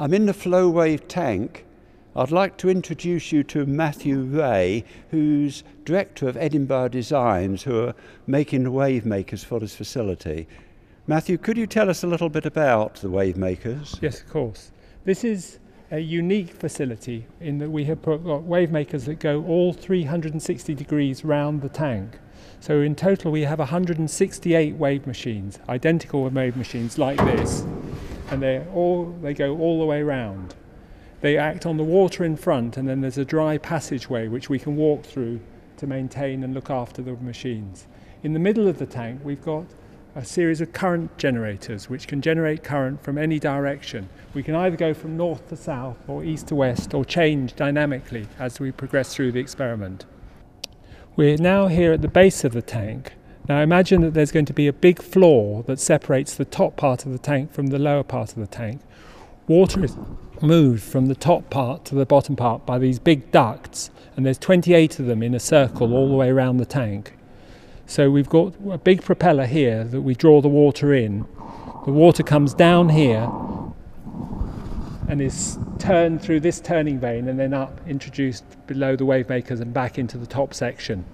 I'm in the Flowave tank. I'd like to introduce you to Matthew Ray, who's director of Edinburgh Designs, who are making the wave makers for this facility. Matthew, could you tell us a little bit about the wave makers? Yes, of course. This is a unique facility in that we have got wave makers that go all 360 degrees round the tank. So in total we have 168 wave machines, identical wave machines like this, and they all they go all the way round. They act on the water in front, and then there's a dry passageway which we can walk through to maintain and look after the machines. In the middle of the tank, we've got a series of current generators which can generate current from any direction. We can either go from north to south or east to west or change dynamically as we progress through the experiment. We're now here at the base of the tank. Now imagine that there's going to be a big floor that separates the top part of the tank from the lower part of the tank. Water is moved from the top part to the bottom part by these big ducts and there's 28 of them in a circle all the way around the tank. So we've got a big propeller here that we draw the water in. The water comes down here and is turned through this turning vane and then up, introduced below the wave makers and back into the top section.